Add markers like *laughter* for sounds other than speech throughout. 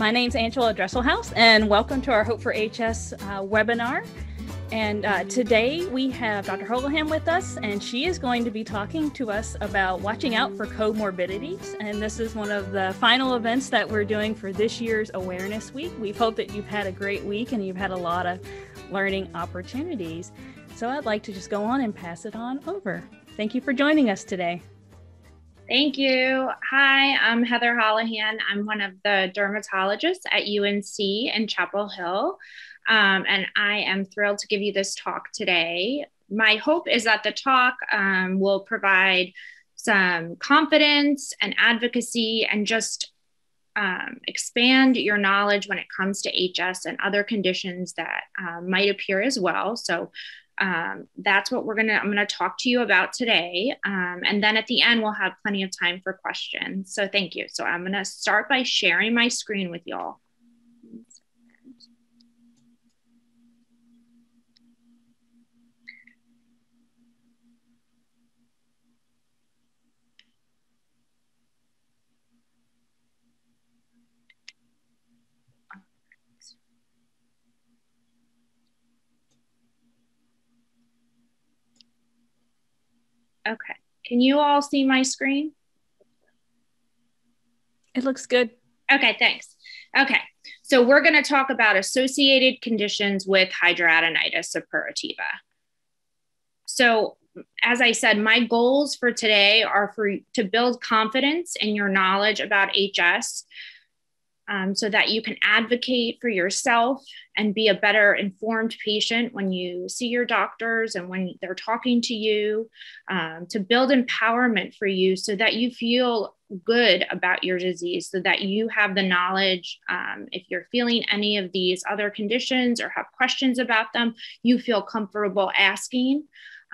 My name's Angela Dresselhaus, and welcome to our Hope for HS uh, webinar. And uh, today we have Dr. Holahan with us, and she is going to be talking to us about watching out for comorbidities. And this is one of the final events that we're doing for this year's Awareness Week. We hope that you've had a great week and you've had a lot of learning opportunities. So I'd like to just go on and pass it on over. Thank you for joining us today. Thank you. Hi, I'm Heather Holahan. I'm one of the dermatologists at UNC in Chapel Hill. Um, and I am thrilled to give you this talk today. My hope is that the talk um, will provide some confidence and advocacy and just um, expand your knowledge when it comes to HS and other conditions that um, might appear as well. So um, that's what we're gonna i'm gonna talk to you about today. Um, and then at the end we'll have plenty of time for questions. So thank you. So i'm gonna start by sharing my screen with y'all Okay. Can you all see my screen? It looks good. Okay, thanks. Okay, so we're going to talk about associated conditions with hidradenitis suppurativa. So, as I said, my goals for today are for to build confidence in your knowledge about HS um, so that you can advocate for yourself and be a better informed patient when you see your doctors and when they're talking to you, um, to build empowerment for you so that you feel good about your disease, so that you have the knowledge. Um, if you're feeling any of these other conditions or have questions about them, you feel comfortable asking.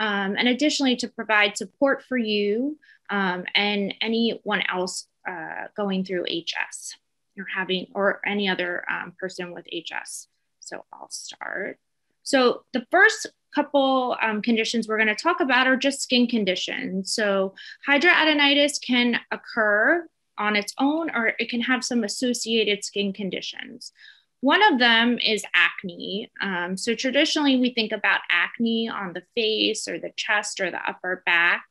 Um, and additionally, to provide support for you um, and anyone else uh, going through HS or having, or any other um, person with HS. So I'll start. So the first couple um, conditions we're going to talk about are just skin conditions. So hidradenitis can occur on its own, or it can have some associated skin conditions. One of them is acne. Um, so traditionally, we think about acne on the face or the chest or the upper back.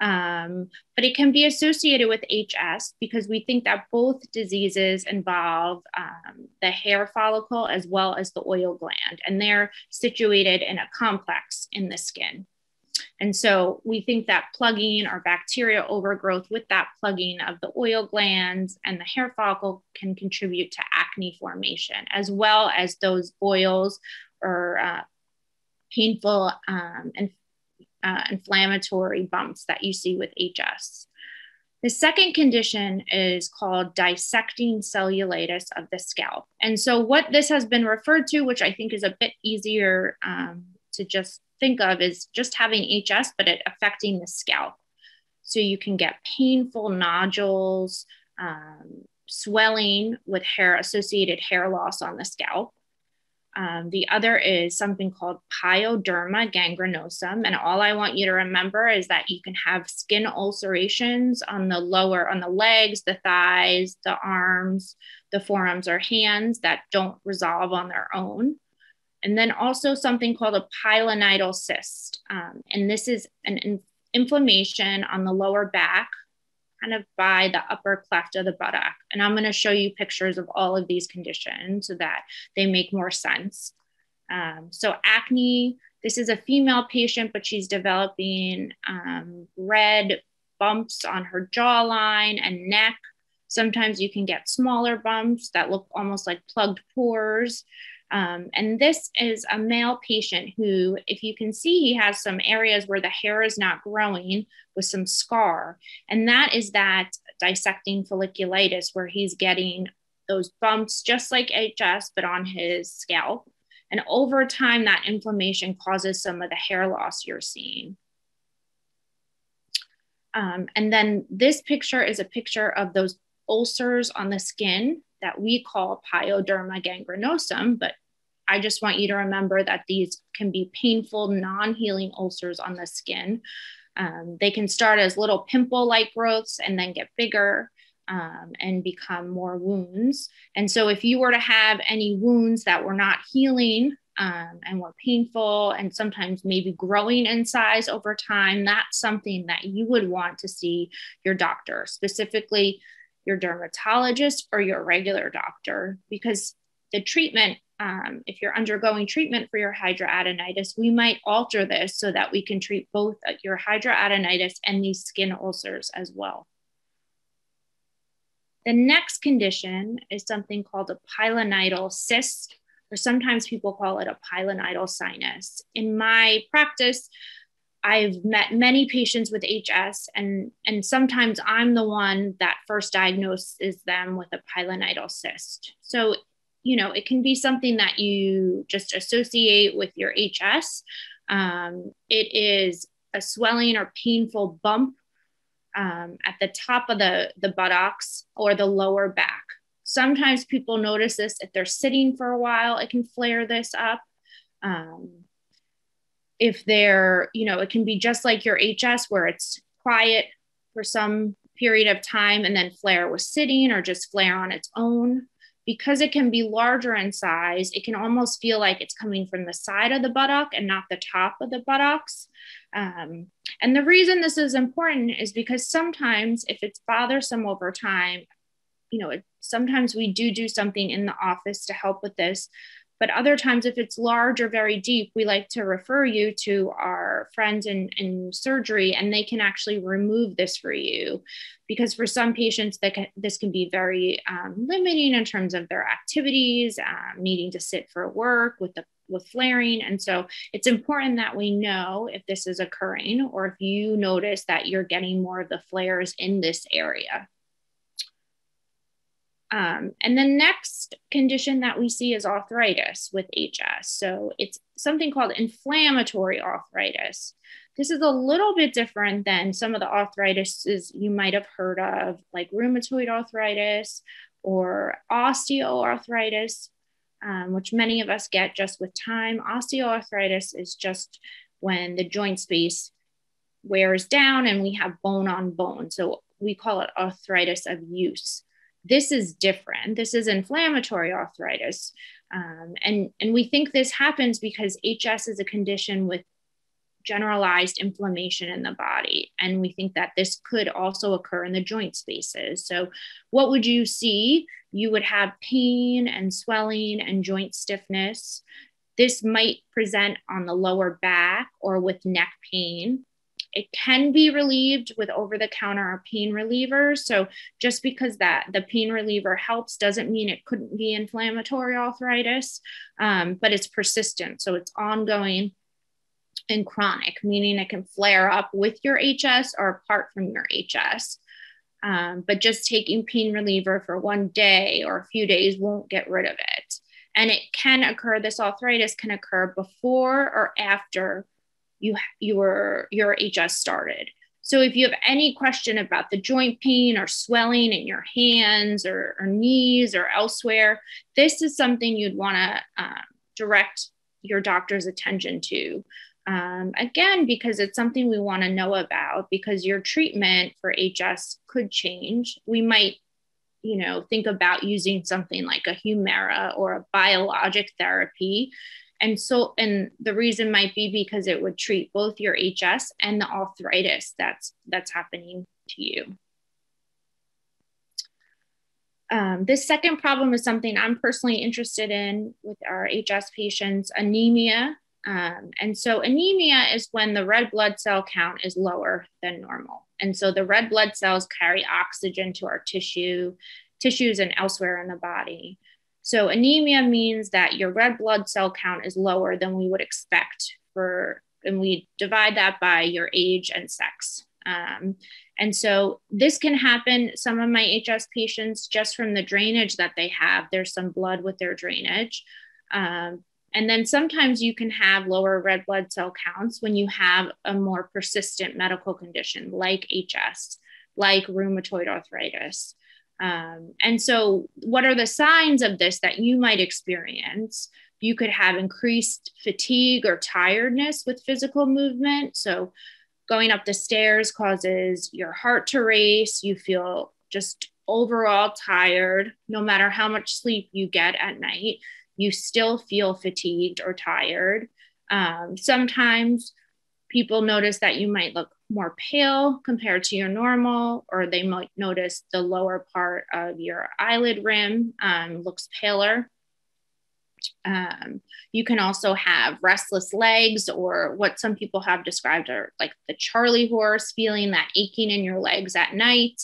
Um, but it can be associated with HS because we think that both diseases involve um, the hair follicle as well as the oil gland, and they're situated in a complex in the skin. And so we think that plugging or bacteria overgrowth with that plugging of the oil glands and the hair follicle can contribute to acne formation, as well as those boils or uh, painful um, and uh, inflammatory bumps that you see with HS. The second condition is called dissecting cellulitis of the scalp. And so, what this has been referred to, which I think is a bit easier um, to just think of, is just having HS, but it affecting the scalp. So, you can get painful nodules, um, swelling with hair associated hair loss on the scalp. Um, the other is something called pyoderma gangrenosum. And all I want you to remember is that you can have skin ulcerations on the lower, on the legs, the thighs, the arms, the forearms, or hands that don't resolve on their own. And then also something called a pilonidal cyst. Um, and this is an in- inflammation on the lower back kind of by the upper cleft of the buttock. And I'm going to show you pictures of all of these conditions so that they make more sense. Um, so, acne, this is a female patient, but she's developing um, red bumps on her jawline and neck. Sometimes you can get smaller bumps that look almost like plugged pores. Um, and this is a male patient who, if you can see, he has some areas where the hair is not growing with some scar. And that is that dissecting folliculitis, where he's getting those bumps just like HS, but on his scalp. And over time, that inflammation causes some of the hair loss you're seeing. Um, and then this picture is a picture of those ulcers on the skin that we call pyoderma gangrenosum, but I just want you to remember that these can be painful, non healing ulcers on the skin. Um, they can start as little pimple like growths and then get bigger. um, and become more wounds. And so, if you were to have any wounds that were not healing um, and were painful and sometimes maybe growing in size over time, that's something that you would want to see your doctor, specifically your dermatologist or your regular doctor, because the treatment, um, if you're undergoing treatment for your hidradenitis, we might alter this so that we can treat both your hidradenitis and these skin ulcers as well. The next condition is something called a pilonidal cyst, or sometimes people call it a pilonidal sinus. In my practice, I've met many patients with HS, and, and sometimes I'm the one that first diagnoses them with a pilonidal cyst. So, you know, it can be something that you just associate with your HS. Um, it is a swelling or painful bump um, at the top of the, the buttocks or the lower back. Sometimes people notice this if they're sitting for a while, it can flare this up. Um, if they're, you know, it can be just like your HS where it's quiet for some period of time and then flare with sitting or just flare on its own. Because it can be larger in size, it can almost feel like it's coming from the side of the buttock and not the top of the buttocks. Um, and the reason this is important is because sometimes if it's bothersome over time, you know, it, sometimes we do do something in the office to help with this. But other times, if it's large or very deep, we like to refer you to our friends in, in surgery, and they can actually remove this for you. Because for some patients, can, this can be very um, limiting in terms of their activities, um, needing to sit for work with the with flaring. And so it's important that we know if this is occurring or if you notice that you're getting more of the flares in this area. Um, and the next condition that we see is arthritis with HS. So it's something called inflammatory arthritis. This is a little bit different than some of the arthritises you might have heard of, like rheumatoid arthritis or osteoarthritis um, which many of us get just with time. Osteoarthritis is just when the joint space wears down and we have bone on bone. So we call it arthritis of use. This is different. This is inflammatory arthritis. Um, and, and we think this happens because HS is a condition with generalized inflammation in the body. And we think that this could also occur in the joint spaces. So, what would you see? You would have pain and swelling and joint stiffness. This might present on the lower back or with neck pain. It can be relieved with over the counter pain relievers. So, just because that the pain reliever helps doesn't mean it couldn't be inflammatory arthritis, um, but it's persistent. So, it's ongoing and chronic, meaning it can flare up with your HS or apart from your HS. Um, but just taking pain reliever for one day or a few days won't get rid of it. And it can occur, this arthritis can occur before or after you your your HS started. So if you have any question about the joint pain or swelling in your hands or, or knees or elsewhere, this is something you'd want to um, direct your doctor's attention to. Um, again, because it's something we want to know about, because your treatment for HS could change. We might, you know, think about using something like a Humira or a biologic therapy. And so, and the reason might be because it would treat both your HS and the arthritis that's that's happening to you. Um, this second problem is something I'm personally interested in with our HS patients anemia um, and so anemia is when the red blood cell count is lower than normal. And so the red blood cells carry oxygen to our tissue, tissues and elsewhere in the body. So anemia means that your red blood cell count is lower than we would expect for, and we divide that by your age and sex. Um, and so this can happen. Some of my HS patients, just from the drainage that they have, there's some blood with their drainage. Um, and then sometimes you can have lower red blood cell counts when you have a more persistent medical condition like HS, like rheumatoid arthritis. Um, and so, what are the signs of this that you might experience? You could have increased fatigue or tiredness with physical movement. So, going up the stairs causes your heart to race. You feel just overall tired, no matter how much sleep you get at night, you still feel fatigued or tired. Um, sometimes people notice that you might look more pale compared to your normal, or they might notice the lower part of your eyelid rim um, looks paler. Um, you can also have restless legs, or what some people have described are like the Charlie horse, feeling that aching in your legs at night.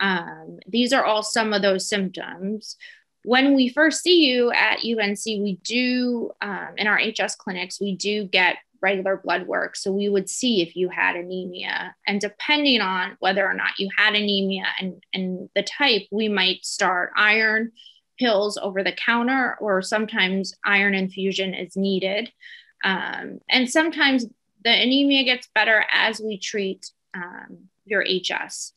Um, these are all some of those symptoms. When we first see you at UNC, we do, um, in our HS clinics, we do get regular blood work. So we would see if you had anemia. And depending on whether or not you had anemia and, and the type, we might start iron pills over the counter, or sometimes iron infusion is needed. Um, and sometimes the anemia gets better as we treat um, your HS.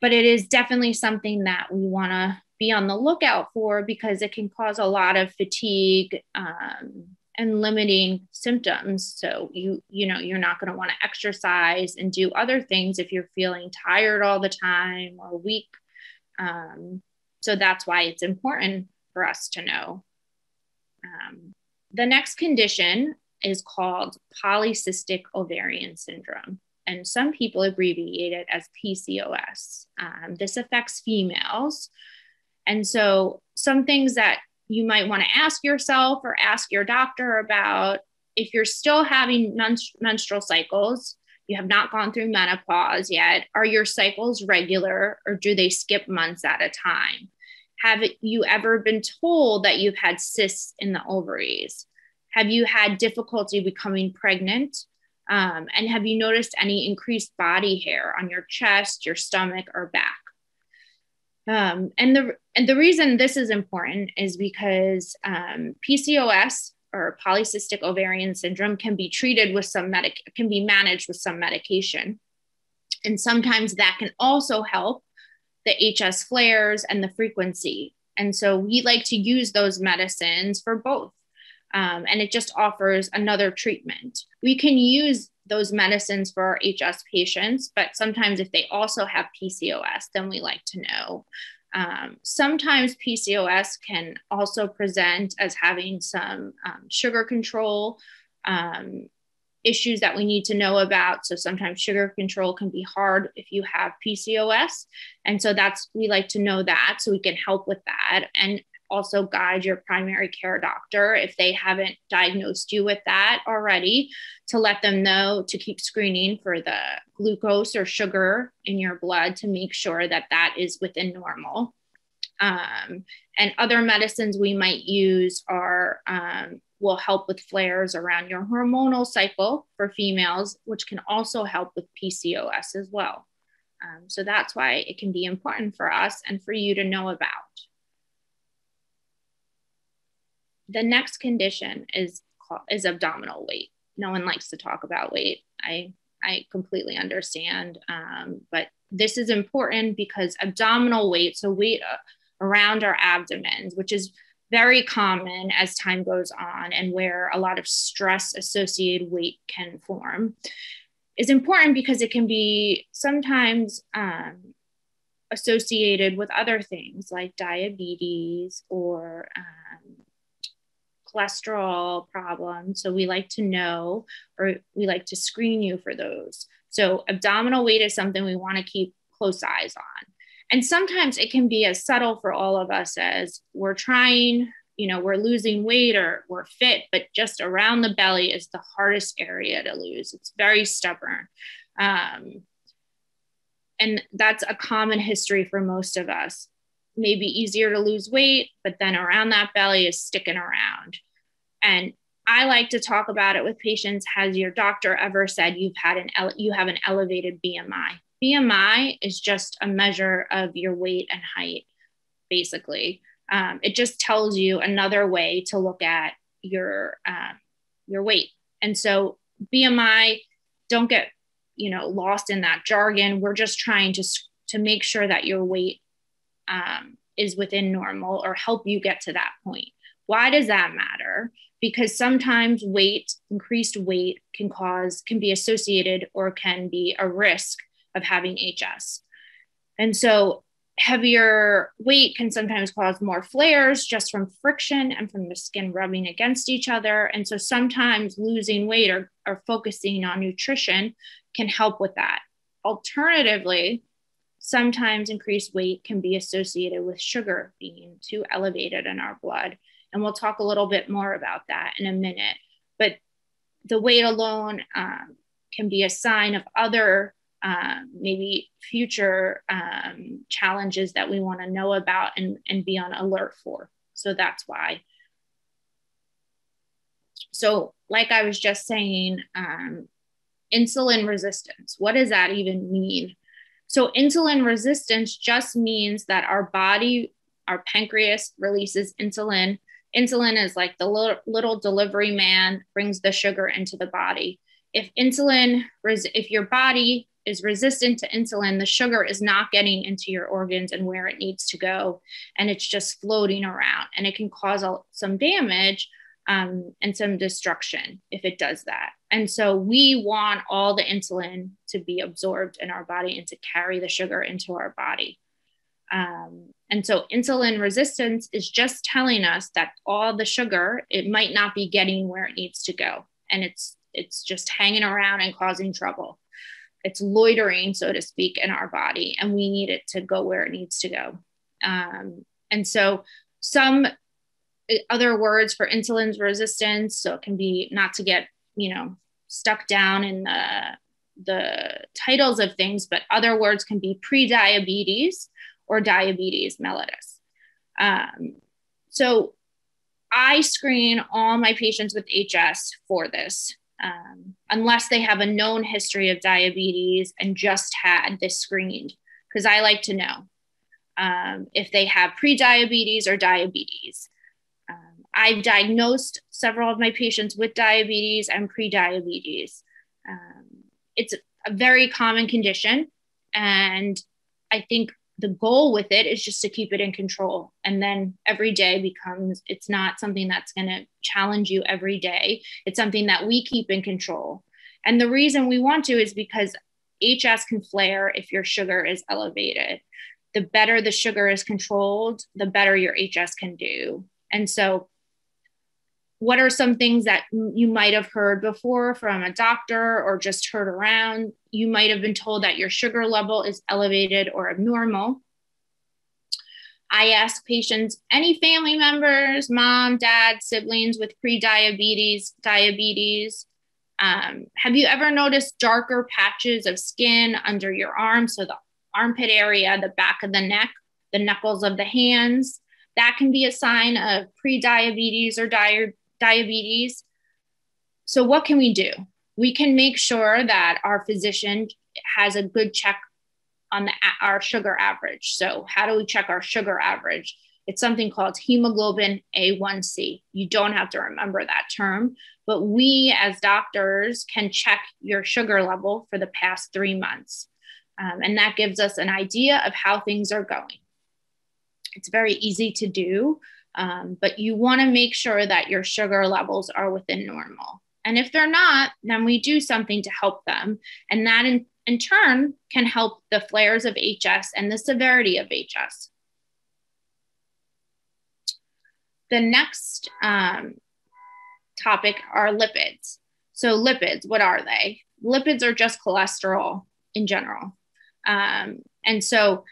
But it is definitely something that we want to be on the lookout for because it can cause a lot of fatigue um, and limiting symptoms. So you you know you're not going to want to exercise and do other things if you're feeling tired all the time or weak. Um, so that's why it's important for us to know. Um, the next condition is called polycystic ovarian syndrome and some people abbreviate it as pcos um, this affects females. And so some things that you might want to ask yourself or ask your doctor about if you're still having menstrual cycles, you have not gone through menopause yet, are your cycles regular or do they skip months at a time? Have you ever been told that you've had cysts in the ovaries? Have you had difficulty becoming pregnant? Um, and have you noticed any increased body hair on your chest, your stomach, or back? Um, and the and the reason this is important is because um, PCOS or polycystic ovarian syndrome can be treated with some medic can be managed with some medication, and sometimes that can also help the HS flares and the frequency. And so we like to use those medicines for both. Um, and it just offers another treatment. We can use those medicines for HS patients, but sometimes if they also have PCOS, then we like to know. Um, sometimes PCOS can also present as having some um, sugar control um, issues that we need to know about. So sometimes sugar control can be hard if you have PCOS. And so that's, we like to know that so we can help with that. And also guide your primary care doctor if they haven't diagnosed you with that already to let them know to keep screening for the glucose or sugar in your blood to make sure that that is within normal. Um, and other medicines we might use are um, will help with flares around your hormonal cycle for females, which can also help with PCOS as well. Um, so that's why it can be important for us and for you to know about. The next condition is is abdominal weight. No one likes to talk about weight. I I completely understand, um, but this is important because abdominal weight, so weight uh, around our abdomens, which is very common as time goes on and where a lot of stress associated weight can form, is important because it can be sometimes um, associated with other things like diabetes or um, cholesterol problems. So we like to know or we like to screen you for those. So abdominal weight is something we want to keep close eyes on. And sometimes it can be as subtle for all of us as we're trying, you know, we're losing weight or we're fit, but just around the belly is the hardest area to lose. It's very stubborn. Um, and that's a common history for most of us maybe easier to lose weight, but then around that belly is sticking around. And I like to talk about it with patients. Has your doctor ever said you've had an ele- you have an elevated BMI? BMI is just a measure of your weight and height, basically. Um, it just tells you another way to look at your uh, your weight. And so BMI, don't get you know lost in that jargon. We're just trying to to make sure that your weight um, is within normal or help you get to that point. Why does that matter? Because sometimes weight, increased weight, can cause, can be associated or can be a risk of having HS. And so heavier weight can sometimes cause more flares just from friction and from the skin rubbing against each other. And so sometimes losing weight or, or focusing on nutrition can help with that. Alternatively, sometimes increased weight can be associated with sugar being too elevated in our blood. And we'll talk a little bit more about that in a minute. But the weight alone um, can be a sign of other um, maybe future um, challenges that we want to know about and, and be on alert for. So that's why. So, like I was just saying, um, insulin resistance, what does that even mean? So, insulin resistance just means that our body, our pancreas releases insulin. Insulin is like the little, little delivery man, brings the sugar into the body. If insulin, if your body is resistant to insulin, the sugar is not getting into your organs and where it needs to go. And it's just floating around and it can cause some damage um, and some destruction if it does that. And so we want all the insulin to be absorbed in our body and to carry the sugar into our body. Um, and so insulin resistance is just telling us that all the sugar, it might not be getting where it needs to go. And it's it's just hanging around and causing trouble it's loitering, so to speak, in our body, and we need it to go where it needs to go. Um, and so, some other words for insulin's resistance, so it can be not to get you know stuck down in the the titles of things, but other words can be pre-diabetes or diabetes mellitus. Um, so I screen all my patients with HS for this um, unless they have a known history of diabetes and just had this screened, because I like to know um, if they have pre-diabetes or diabetes. I've diagnosed several of my patients with diabetes and pre-diabetes. Um, it's a very common condition, and I think the goal with it is just to keep it in control. And then every day becomes it's not something that's going to challenge you every day. It's something that we keep in control. And the reason we want to is because hs can flare if your sugar is elevated. The better the sugar is controlled the better your hs can do. And so what are some things that you might have heard before from a doctor or just heard around? You might have been told that your sugar level is elevated or abnormal. I ask patients, any family members, mom, dad, siblings with pre-diabetes, diabetes, um, have you ever noticed darker patches of skin under your arm? So the armpit area, the back of the neck, the knuckles of the hands. That can be a sign of pre-diabetes or di- diabetes. So, what can we do? We can make sure that our physician has a good check on the, our sugar average. So, how do we check our sugar average? It's something called hemoglobin A1C. You don't have to remember that term, but we as doctors can check your sugar level for the past three months. Um, and that gives us an idea of how things are going. It's very easy to do. Um, but you want to make sure that your sugar levels are within normal. And if they're not, then we do something to help them. And that in, in turn can help the flares of HS and the severity of HS. The next um, topic are lipids. So, lipids, what are they? Lipids are just cholesterol in general. Um, and so,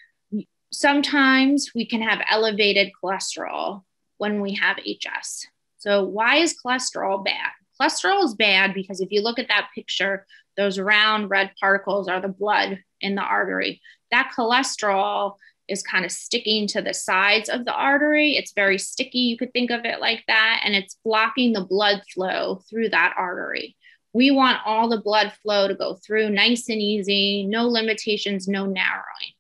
sometimes we can have elevated cholesterol when we have HS. So, why is cholesterol bad? Cholesterol is bad because if you look at that picture, those round red particles are the blood in the artery. That cholesterol is kind of sticking to the sides of the artery. It's very sticky. You could think of it like that. And it's blocking the blood flow through that artery. We want all the blood flow to go through nice and easy, no limitations, no narrowing.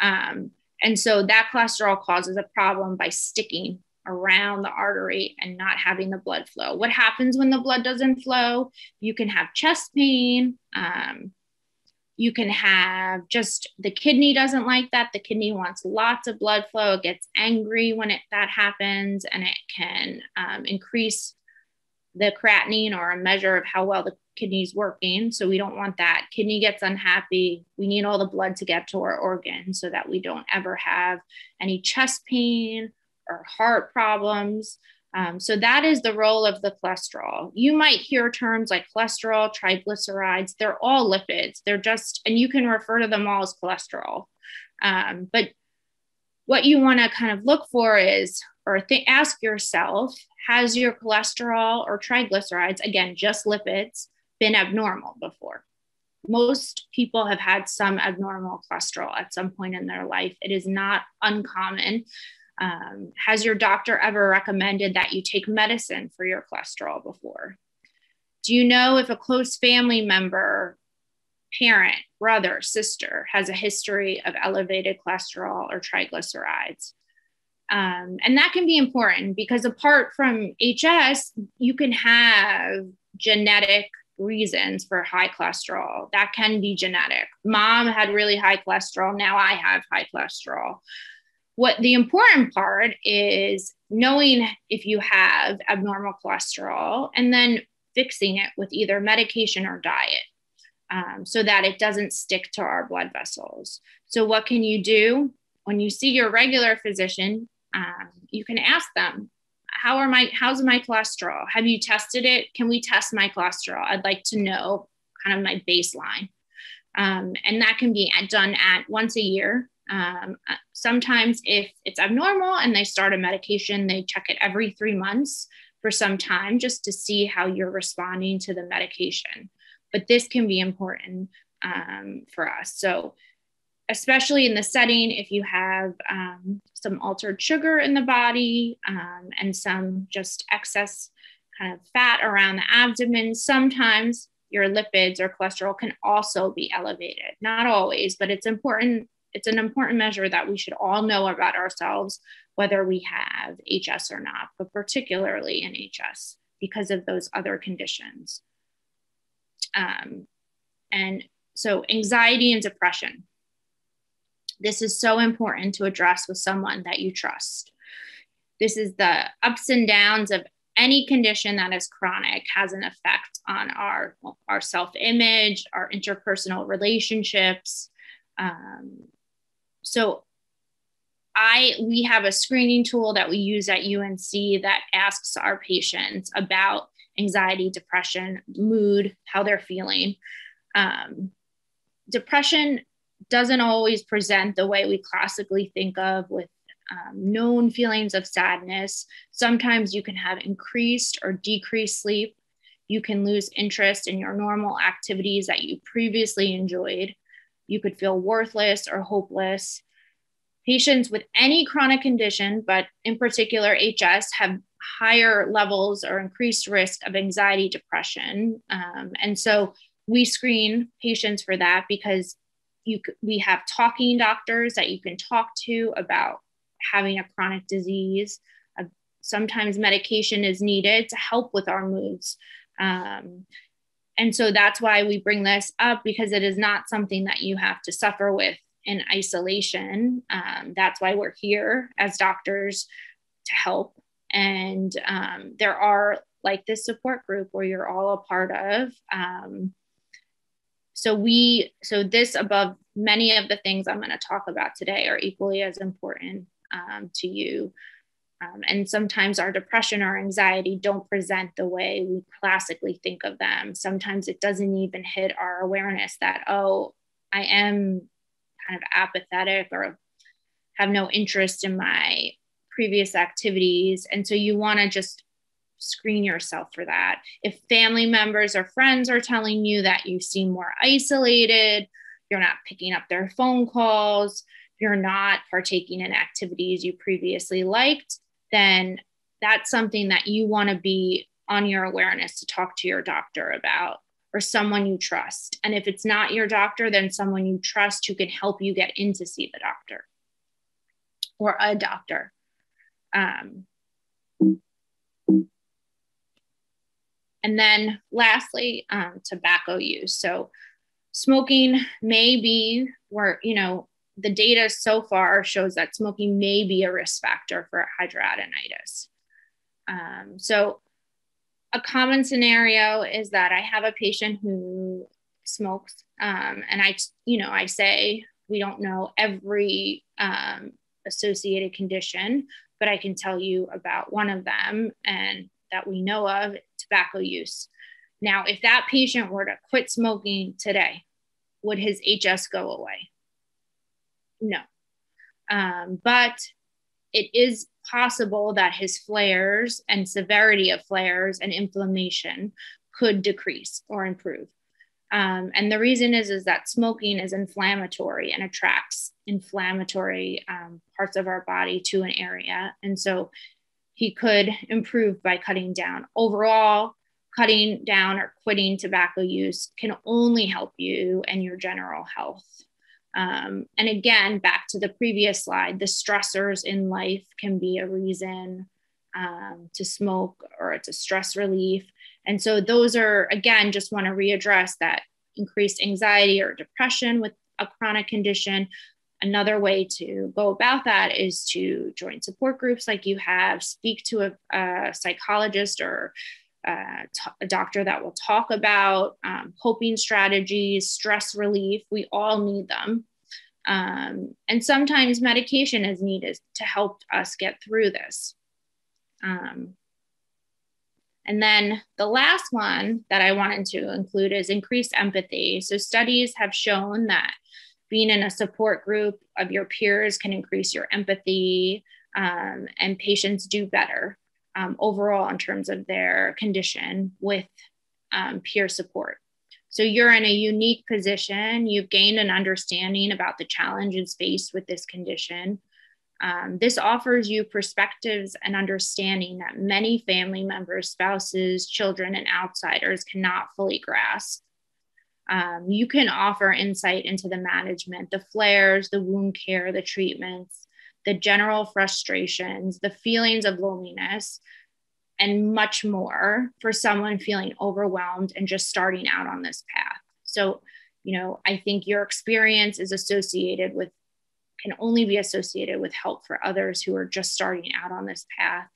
Um, and so that cholesterol causes a problem by sticking around the artery and not having the blood flow. What happens when the blood doesn't flow? You can have chest pain. Um, you can have just the kidney doesn't like that. The kidney wants lots of blood flow. It gets angry when it, that happens, and it can um, increase the creatinine or a measure of how well the kidney's working. So we don't want that. Kidney gets unhappy. We need all the blood to get to our organs so that we don't ever have any chest pain or heart problems. Um, so that is the role of the cholesterol. You might hear terms like cholesterol, triglycerides. They're all lipids. They're just, and you can refer to them all as cholesterol. Um, but what you want to kind of look for is, or th- ask yourself, has your cholesterol or triglycerides, again, just lipids, been abnormal before? Most people have had some abnormal cholesterol at some point in their life. It is not uncommon. Um, has your doctor ever recommended that you take medicine for your cholesterol before? Do you know if a close family member, parent, brother, sister has a history of elevated cholesterol or triglycerides? Um, and that can be important because apart from HS, you can have genetic reasons for high cholesterol. That can be genetic. Mom had really high cholesterol. Now I have high cholesterol. What the important part is knowing if you have abnormal cholesterol and then fixing it with either medication or diet um, so that it doesn't stick to our blood vessels. So, what can you do? When you see your regular physician, um, you can ask them, how are my how's my cholesterol have you tested it can we test my cholesterol i'd like to know kind of my baseline um, and that can be done at once a year um, uh, sometimes if it's abnormal and they start a medication they check it every three months for some time just to see how you're responding to the medication. But this can be important um, for us. So especially in the setting if you have um, some altered sugar in the body um, and some just excess kind of fat around the abdomen sometimes your lipids or cholesterol can also be elevated. Not always but it's important it's an important measure that we should all know about ourselves whether we have hs or not but particularly in hs because of those other conditions um, and so anxiety and depression this is so important to address with someone that you trust. This is the ups and downs of any condition that is chronic has an effect on our, our self image, our interpersonal relationships. Um, so, I we have a screening tool that we use at UNC that asks our patients about anxiety, depression, mood, how they're feeling. Um, depression doesn't always present the way we classically think of with um, known feelings of sadness. Sometimes you can have increased or decreased sleep. You can lose interest in your normal activities that you previously enjoyed. You could feel worthless or hopeless. Patients with any chronic condition, but in particular HS, have higher levels or increased risk of anxiety, depression. Um, and so we screen patients for that because you we have talking doctors that you can talk to about having a chronic disease uh, sometimes medication is needed to help with our moods um, and so that's why we bring this up because it is not something that you have to suffer with in isolation. Um, that's why we're here as doctors to help. And um, there are like this support group where you're all a part of. Um, so we so this above many of the things i'm going to talk about today are equally as important um, to you um, and sometimes our depression or anxiety don't present the way we classically think of them sometimes it doesn't even hit our awareness that oh i am kind of apathetic or have no interest in my previous activities and so you want to just screen yourself for that. If family members or friends are telling you that you seem more isolated, you're not picking up their phone calls, you're not partaking in activities you previously liked, then that's something that you want to be on your awareness to talk to your doctor about or someone you trust. And if it's not your doctor, then someone you trust who can help you get in to see the doctor or a doctor. Um, And then lastly, um, tobacco use. So smoking may be where, you know, the data so far shows that smoking may be a risk factor for hidradenitis. Um, so a common scenario is that I have a patient who smokes, um, and I, you know, I say we don't know every um, associated condition, but I can tell you about one of them and that we know of tobacco use. Now, if that patient were to quit smoking today, would his HS go away? No. Um, but it is possible that his flares and severity of flares and inflammation could decrease or improve. Um, and the reason is, is that smoking is inflammatory and attracts inflammatory um, parts of our body to an area. And so he could improve by cutting down. Overall, cutting down or quitting tobacco use can only help you and your general health. Um, and again, back to the previous slide, the stressors in life can be a reason um, to smoke or it's a stress relief. And so those are, again, just want to readdress that increased anxiety or depression with a chronic condition. Another way to go about that is to join support groups like you have, speak to a, a psychologist or uh, a doctor that will talk about um, coping strategies, stress relief. We all need them. Um, and sometimes medication is needed to help us get through this. Um, and then the last one that I wanted to include is increased empathy. So, studies have shown that being in a support group of your peers can increase your empathy, um, and patients do better um, overall in terms of their condition with um, peer support. So you're in a unique position. You've gained an understanding about the challenges faced with this condition. Um, this offers you perspectives and understanding that many family members, spouses, children, and outsiders cannot fully grasp. Um, you can offer insight into the management, the flares, the wound care, the treatments, the general frustrations, the feelings of loneliness, and much more for someone feeling overwhelmed and just starting out on this path. So, you know, I think your experience is associated with, can only be associated with help for others who are just starting out on this path.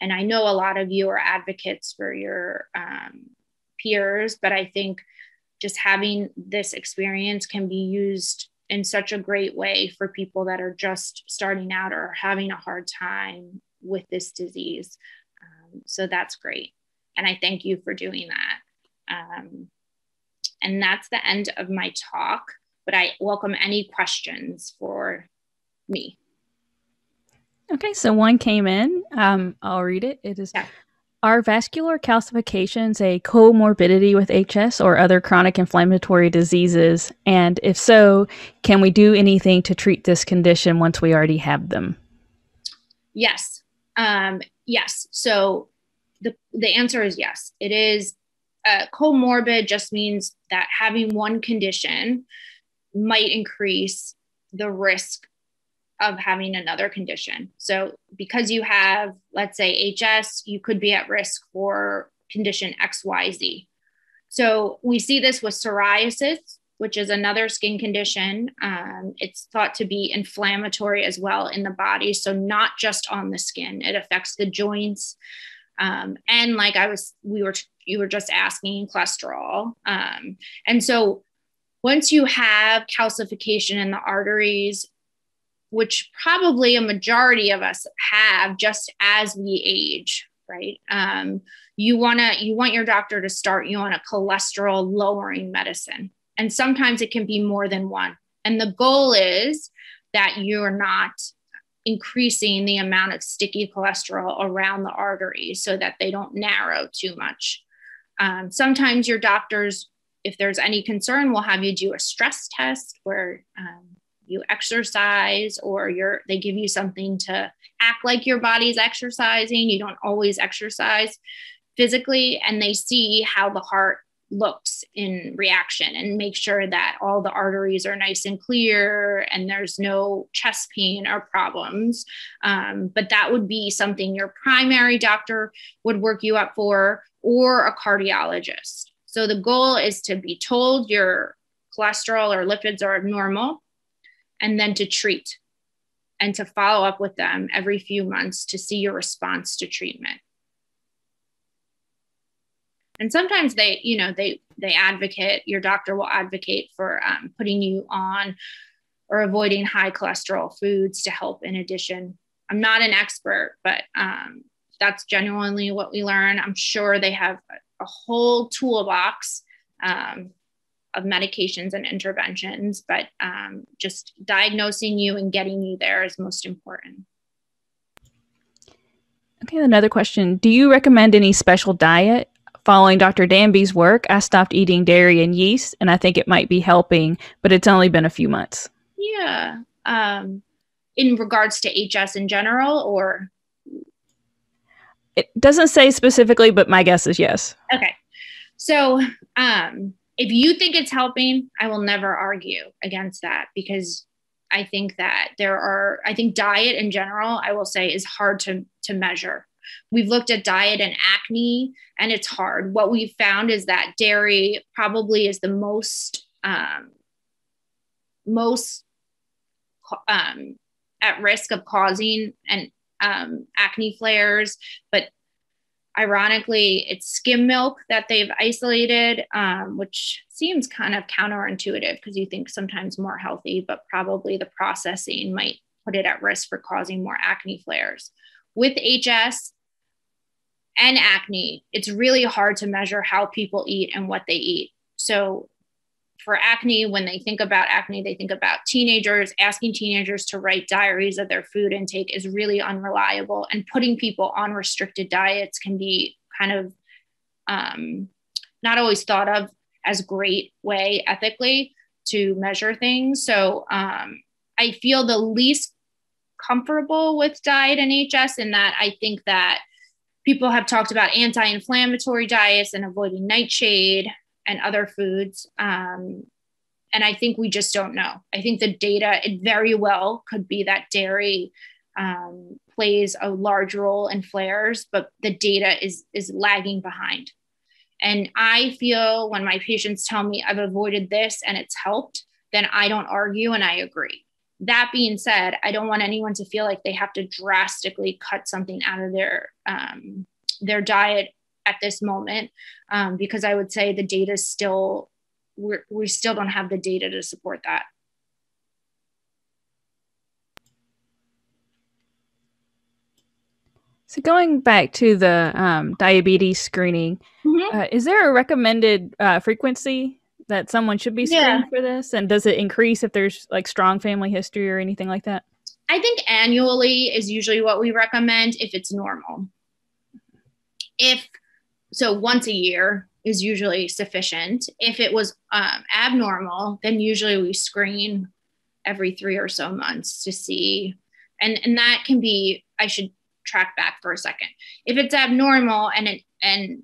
And I know a lot of you are advocates for your um, peers, but I think just having this experience can be used in such a great way for people that are just starting out or having a hard time with this disease. Um, so that's great. And I thank you for doing that. Um, and that's the end of my talk, but I welcome any questions for me. Okay, so one came in. Um, I'll read it. It is yeah. Are vascular calcifications a comorbidity with HS or other chronic inflammatory diseases? And if so, can we do anything to treat this condition once we already have them? Yes. Um, yes. So the, the answer is yes. It is uh, comorbid, just means that having one condition might increase the risk of having another condition. So, because you have, let's say, HS, you could be at risk for condition XYZ. So, we see this with psoriasis, which is another skin condition. Um, it's thought to be inflammatory as well in the body. So, not just on the skin, it affects the joints. Um, and like I was, we were, you were just asking cholesterol. Um, and so, once you have calcification in the arteries, which probably a majority of us have just as we age right? Um, you want to you want your doctor to start you on a cholesterol lowering medicine. And sometimes it can be more than one. And the goal is that you're not increasing the amount of sticky cholesterol around the arteries so that they don't narrow too much. Um, sometimes your doctors if there's any concern will have you do a stress test where um, you exercise or you're they give you something to act like your body's exercising you don't always exercise physically and they see how the heart looks in reaction and make sure that all the arteries are nice and clear and there's no chest pain or problems. Um, but that would be something your primary doctor would work you up for or a cardiologist. So the goal is to be told your cholesterol or lipids are abnormal and then to treat and to follow up with them every few months to see your response to treatment. and sometimes they you know they they advocate your doctor will advocate for um, putting you on or avoiding high cholesterol foods to help in addition i'm not an expert but um, that's genuinely what we learn i'm sure they have a, whole toolbox um, of medications and interventions but um, just diagnosing you and getting you there is most important Okay, another question. Do you recommend any special diet? Following Dr. Danby's work, I stopped eating dairy and yeast, and I think it might be helping, but it's only been a few months. Yeah. Um, in regards to HS in general, or? It doesn't say specifically, but my guess is yes. Okay. So, um, if you think it's helping, I will never argue against that because I think that there are, I think diet in general, I will say, is hard to, to measure. We've looked at diet and acne, and it's hard. What we've found is that dairy probably is the most, um, most um, at risk of causing an um, acne flares, but Ironically, it's skim milk that they've isolated, um, which seems kind of counterintuitive because you think sometimes more healthy, but probably the processing might put it at risk for causing more acne flares. With HS and acne, it's really hard to measure how people eat and what they eat. So for acne, when they think about acne, they think about teenagers. Asking teenagers to write diaries of their food intake is really unreliable. And putting people on restricted diets can be kind of um, not always thought of as a great way ethically to measure things. So um, I feel the least comfortable with diet and HS in that I think that people have talked about anti-inflammatory diets and avoiding nightshade and other foods. Um, and I think we just don't know. I think the data, it very well could be that dairy um, plays a large role in flares, but the data is is lagging behind. And I feel when my patients tell me I've avoided this and it's helped, then I don't argue and I agree. That being said, I don't want anyone to feel like they have to drastically cut something out of their um, their diet at this moment um, because I would say the data is still we're, we still don't have the data to support that. So going back to the um, diabetes screening, mm-hmm. uh, is there a recommended uh, frequency that someone should be screened yeah. for this? And does it increase if there's like strong family history or anything like that? I think annually is usually what we recommend if it's normal. If so once a year is usually sufficient. If it was um, abnormal, then usually we screen every three or so months to see. And, and that can be, I should track back for a second. If it's abnormal and it, and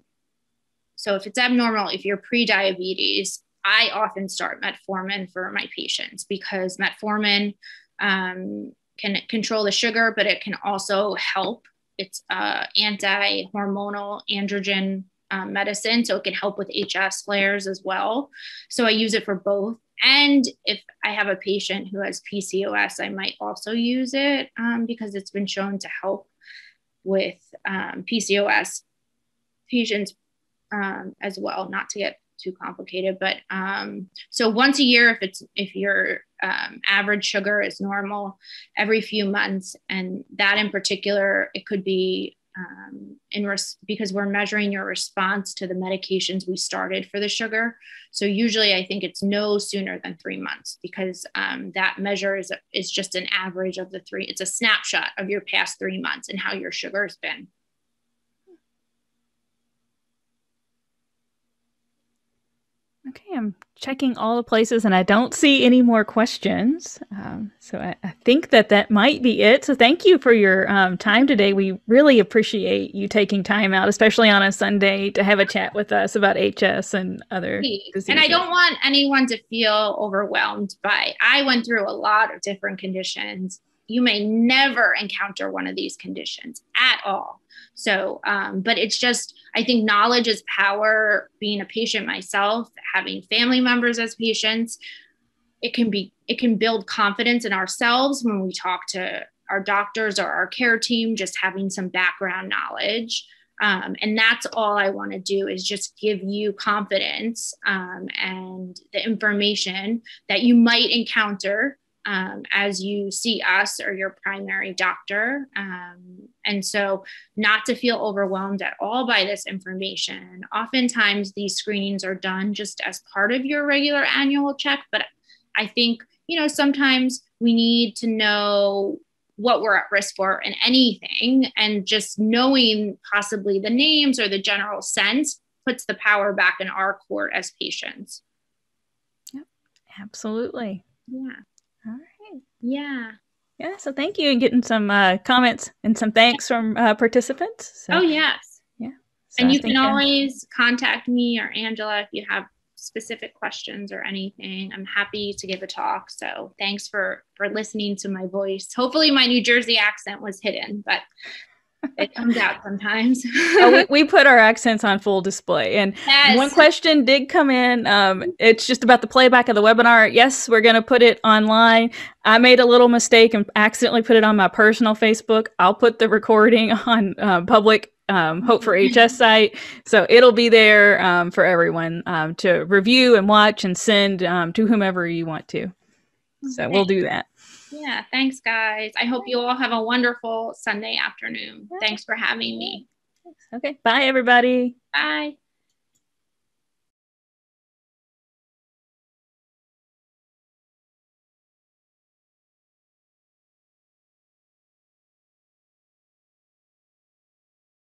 so if it's abnormal, if you're pre-diabetes, I often start metformin for my patients because metformin um, can control the sugar, but it can also help it's uh, anti-hormonal androgen um, medicine, so it can help with HS flares as well. So I use it for both. And if I have a patient who has PCOS, I might also use it um, because it's been shown to help with um, PCOS patients um, as well. Not to get too complicated, but um, so once a year, if it's if your um, average sugar is normal, every few months, and that in particular, it could be um, in res- because we're measuring your response to the medications we started for the sugar. So usually, I think it's no sooner than three months because um, that measure is is just an average of the three. It's a snapshot of your past three months and how your sugar has been. Okay, I'm checking all the places and I don't see any more questions. Um, so I, I, think that that might be it. So thank you for your um, time today. We really appreciate you taking time out, especially on a Sunday, to have a chat with us about HS and other diseases. And I don't want anyone to feel overwhelmed by, I went through a lot of different conditions. You may never encounter one of these conditions at all. So, um, but it's just, I think knowledge is power. Being a patient myself, having family members as patients, it can be, it can build confidence in ourselves when we talk to our doctors or our care team, just having some background knowledge. Um, and that's all I want to do is just give you confidence um, and the information that you might encounter um, as you see us or your primary doctor. Um, and so, not to feel overwhelmed at all by this information. Oftentimes, these screenings are done just as part of your regular annual check, but I think, you know, sometimes we need to know what we're at risk for in anything. And just knowing possibly the names or the general sense puts the power back in our court as patients. Yep, absolutely. Yeah. All right. Yeah. Yeah. So thank you and getting some uh, comments and some thanks from uh, participants. So, oh, yes. Yeah. So and you can always contact me or Angela if you have specific questions or anything, I'm happy to give a talk. So thanks for for listening to my voice. Hopefully my New Jersey accent was hidden, but it comes out sometimes. oh, we, *laughs* we, put our accents on full display. And yes. one question did come in. Um, it's just about the playback of the webinar. Yes, we're going to put it online. I made a little mistake and accidentally put it on my personal Facebook. I'll put the recording *laughs* on uh, public um, Hope for HS site. So it'll be there um, for everyone um, to review and watch and send um, to whomever you want to. So we'll do that. Yeah, thanks, guys. I hope you all have a wonderful Sunday afternoon. Thanks for having me. Okay, bye, everybody. Bye.